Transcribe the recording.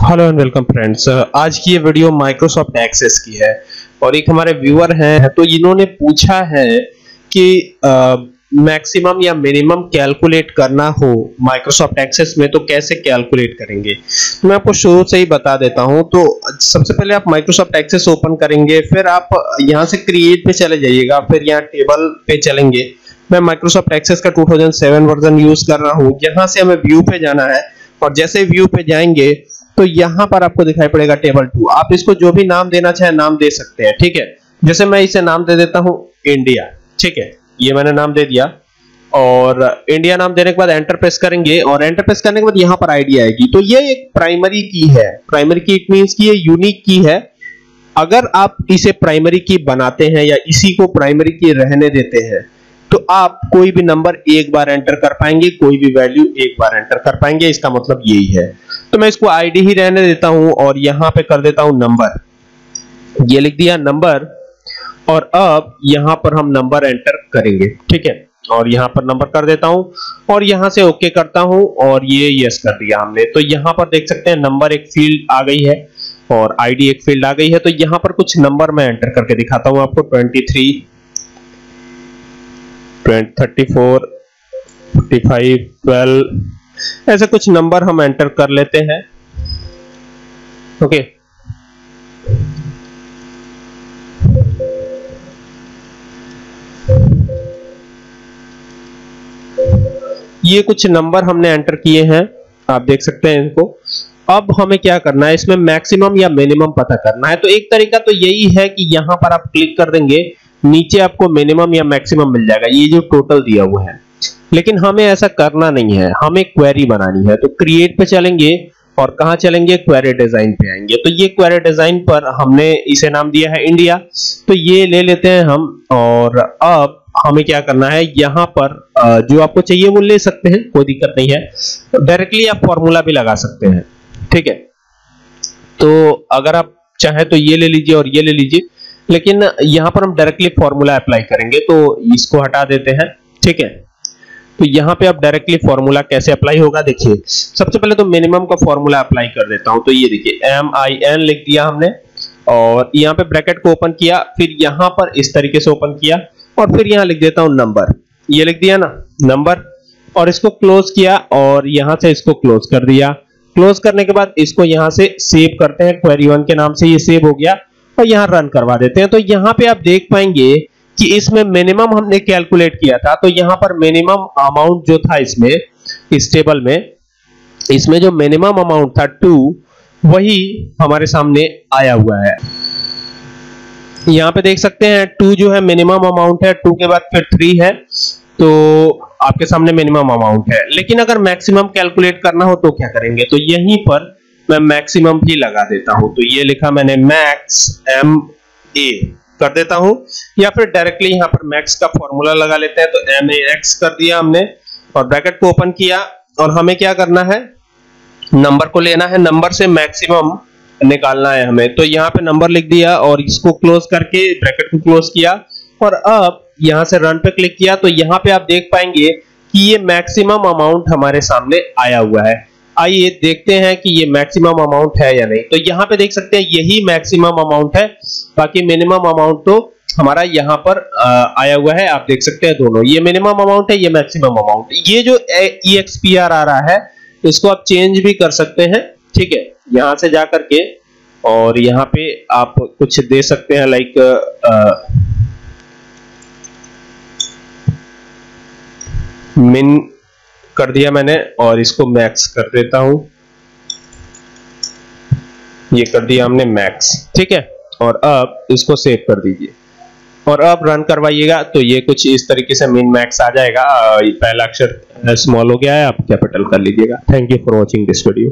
Hello and welcome friends आज की ये वीडियो माइक्रोसॉफ्ट एक्सेस की है और एक हमारे व्यूअर हैं तो इन्होंने पूछा है कि मैक्सिमम या मिनिमम कैलकुलेट करना हो माइक्रोसॉफ्ट एक्सेस में तो कैसे कैलकुलेट करेंगे? तो मैं आपको शुरू से ही बता देता हूँ। तो सबसे पहले आप माइक्रोसॉफ्ट एक्सेस ओपन करेंगे, फिर आप यहाँ से क्रिएट पे चले जाइएगा, फिर यहाँ टेबल पे चलेंगे। मैं माइक्रोसॉफ्ट एक्सेस का 2007 वर्जन यूज़ कर रहा हूँ। यहाँ से हमें व्यू पे जाना है और जैसे व्यू पे जाएँगे तो यहाँ पर आपको दिखाई पड़ेगा टेबल टू। आप इसको जो भी नाम देना चाहे, नाम दे सकते हैं, ठीक है? जैसे मैं इसे नाम दे देता हूँ, इंडिया, ठीक है? ये मैंने नाम दे दिया। और इंडिया नाम देने के बाद एंटर प्रेस करेंगे, और एंटर प्रेस करने के बाद यहाँ पर आईडी आएगी। तो ये एक प्राइमरी की है। प्राइमरी की इट मींस कि ये यूनिक की है। अगर आप इसे प्राइमरी की बनाते हैं या इसी को प्राइमरी की रहने देते हैं तो आप कोई भी नंबर एक बार एंटर कर पाएँगे, कोई भी वैल्यू एक बार एंटर कर पाएँगे। इसका मतलब यही है। तो मैं इसको आईडी ही रहने देता हूँ और यहाँ पे कर देता हूँ नंबर ये लिख दिया नंबर और अब यहाँ पर हम नंबर एंटर करेंगे, ठीक है? और यहाँ पर नंबर कर देता हूँ और यहाँ से ओके करता हूँ और ये यस कर दिया हमने। तो यहाँ पर देख सकते हैं नंबर एक फ़ील्ड आ गई है और आईडी एक फ़ील्ड आ गई है। तो यहाँ पर कुछ नंबर मैं एंटर करके दिखाता हूँ आपको। 23 34 55 12 ऐसे कुछ नंबर हम एंटर कर लेते हैं। ओके। ये कुछ नंबर हमने एंटर किए हैं। आप देख सकते हैं इनको। अब हमें क्या करना है? इसमें मैक्सिमम या मिनिमम पता करना है। तो एक तरीका तो यही है कि यहाँ पर आप क्लिक कर देंगे, नीचे आपको मिनिमम या मैक्सिमम मिल जाएगा। ये जो टोटल दिया हुआ है। लेकिन हमें ऐसा करना नहीं है। हमें क्वेरी बनानी है। तो क्रिएट पे चलेंगे और कहा चलेंगे? क्वेरी डिज़ाइन पे आएँगे। तो ये क्वेरी डिज़ाइन पर हमने इसे नाम दिया है इंडिया तो ये ले लेते हैं हम और अब हमें क्या करना है? यहाँ पर जो आपको चाहिए वो ले सकते हैं। कोई दिक्कत नहीं है। डायरेक्टली आप फॉर्मूला भी लगा सकते हैं। ठीक है? तो अगर आप चाहे तो ये ले लीजिए और ये ले लीजिए। लेकिन यहाँ पर हम डायरेक्टली फॉर्मूला अप्लाई करेंगे। तो इसको हटा देते हैं। ठीक है? तो यहाँ पे आप डायरेक्टली फॉर्मूला कैसे अप्लाई होगा? देखिए, सबसे पहले तो मिनिमम का फॉर्मूला अप्लाई कर देता हूँ। तो ये देखिए एम आई एन लिख दिया हमने और यहाँ पे ब्रैकेट को ओपन किया, फिर यहाँ पर इस तरीके से ओपन किया और फिर यहाँ लिख देता हूँ नंबर ये लिख दिया ना नंबर और इसको क्लोज किया और यहाँ से इसको क्लोज कर दिया। क्लोज करने के बाद इसको यहाँ से सेव करते हैं। क्वेरी वन के नाम से ये सेव हो गया और यहाँ रन करवा देते हैं। तो यहाँ पे आप देख पाएँगे कि इसमें मिनिमम हमने कैलकुलेट किया था तो यहाँ पर मिनिमम अमाउंट जो था इसमें, इस टेबल में, इसमें जो मिनिमम अमाउंट था टू वही हमारे सामने आया हुआ है। यहाँ पे देख सकते हैं टू जो है मिनिमम अमाउंट है टू के बाद फिर थ्री है तो आपके सामने मिनिमम अमाउंट है। लेकिन अगर मैक्सिमम कैलकुलेट करना हो तो क्या करेंगे? तो यहीं पर मैं मैक्सिमम भी लगा देता हूँ। तो ये लिखा मैंने मैक्स एम ए कर देता हूँ। या फिर डायरेक्टली यहाँ पर मैक्स का फॉर्मूला लगा लेते हैं तो एम एक्स कर दिया हमने और ब्रैकेट को ओपन किया। और हमें क्या करना है? नंबर को लेना है नंबर से मैक्सिमम निकालना है हमें। तो यहाँ पे नंबर लिख दिया और इसको क्लोज करके ब्रैकेट को क्लोज किया। और अब यहाँ से रन पे क्लिक किया तो यहाँ पे आप देख पाएँगे कि ये मैक्सिमम अमाउंट हमारे सामने आया हुआ है। आइए देखते हैं कि ये मैक्सिमम अमाउंट है या नहीं। तो यहाँ पे देख सकते हैं, यही मैक्सिमम अमाउंट है। बाकी मिनिमम अमाउंट तो हमारा यहाँ पर आया हुआ है। आप देख सकते हैं दोनों। ये मिनिमम अमाउंट है, ये मैक्सिमम अमाउंट ये जो ई आ रहा है, इसको आप चेंज भी कर सकते हैं। ठीक है? यहाँ से जाकर के और यहाँ पे आप कुछ दे सकते हैं लाइक मिन कर दिया मैंने और इसको मैक्स कर देता हूँ। ये कर दिया हमने मैक्स ठीक है? और अब इसको सेव कर दीजिए। और अब रन करवाइएगा तो ये कुछ इस तरीके से मिन मैक्स आ जाएगा। पहला अक्षर स्मॉल हो गया है, आप कैपिटल कर लीजिएगा। Thank you for watching this video